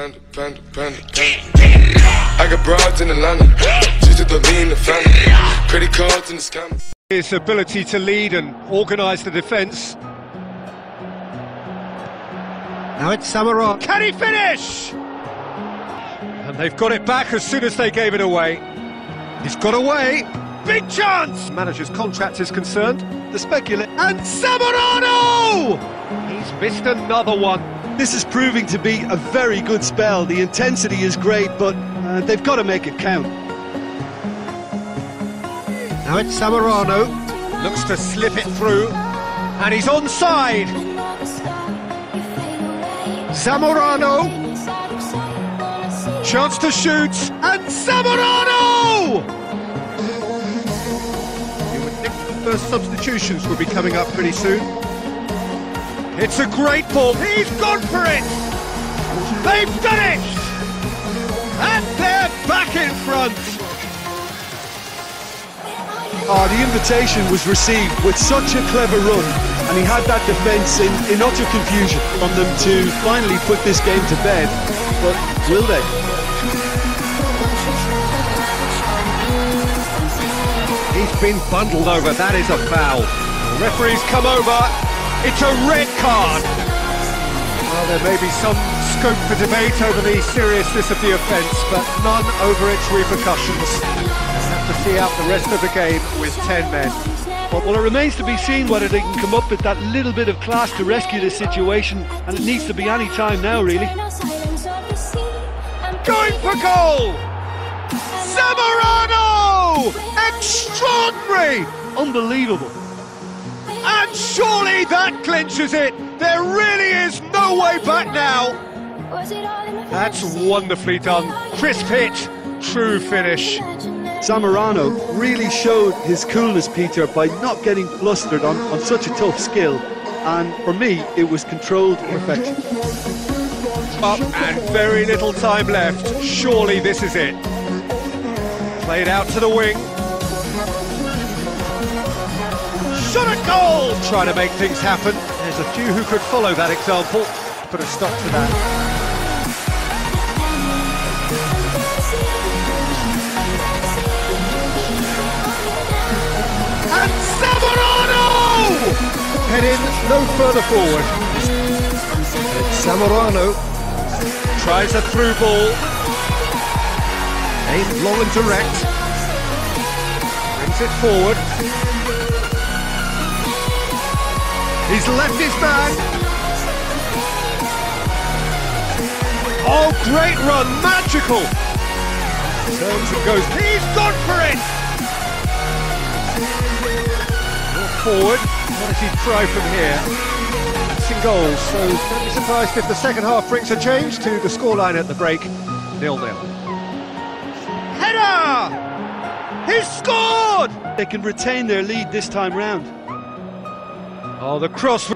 panda, panda, panda, panda. I got broads in Atlanta, just to throw me in the family. Credit cards in the scam. His ability to lead and organise the defence. Now it's Samaron. Can he finish? And they've got it back as soon as they gave it away. He's got away. Big chance! Manager's contract is concerned. The speculate. And Zamorano! He's missed another one. This is proving to be a very good spell. The intensity is great, but uh, they've got to make it count. Now it's Zamorano. Looks to slip it through. And he's onside. Zamorano. Chance to shoot. And Zamorano! You would think the first substitutions would be coming up pretty soon. It's a great ball. He's gone for it. They've done it. And they're back in front. Oh, the invitation was received with such a clever run, and he had that defence in, in utter confusion from them to finally put this game to bed. But will they? He's been bundled over. That is a foul. The referee's come over. It's a red card. Well, there may be some scope for debate over the seriousness of the offence, but none over its repercussions. We'll have to see out the rest of the game with 10 men. Well, well, it remains to be seen whether they can come up with that little bit of class to rescue this situation, and it needs to be any time now, really. Going for goal! Zamorano! Extraordinary! Unbelievable. And surely that clinches it! There really is no way back now! That's wonderfully done. Crisp hit, true finish. Zamorano really showed his coolness, Peter, by not getting flustered on, on such a tough skill. And for me, it was controlled perfection. Up and very little time left. Surely this is it. Played out to the wing. Shot a goal! Trying to make things happen. There's a few who could follow that example. Put a stop to that. And Zamorano! Head in no further forward. Zamorano. Tries a through ball. Aimed long and direct. Brings it forward. He's left his man. Oh, great run, magical. Turns and goes. He's gone for it. More forward. What does he try from here? Missing goals, so don't be surprised if the second half brings a change to the scoreline at the break. Nil-nil. Header! He's scored! They can retain their lead this time round. Oh, the cross.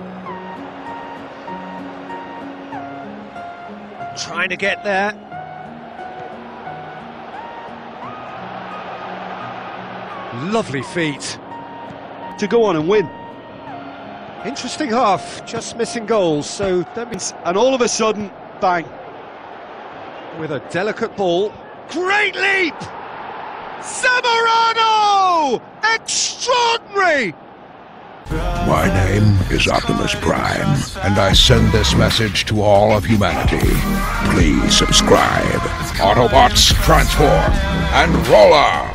Trying to get there. Lovely feet. To go on and win. Interesting half, just missing goals, so that means... And all of a sudden, bang. With a delicate ball. Great leap! Zamorano! Extraordinary! My name is Optimus Prime, and I send this message to all of humanity. Please subscribe. Autobots transform and roll on!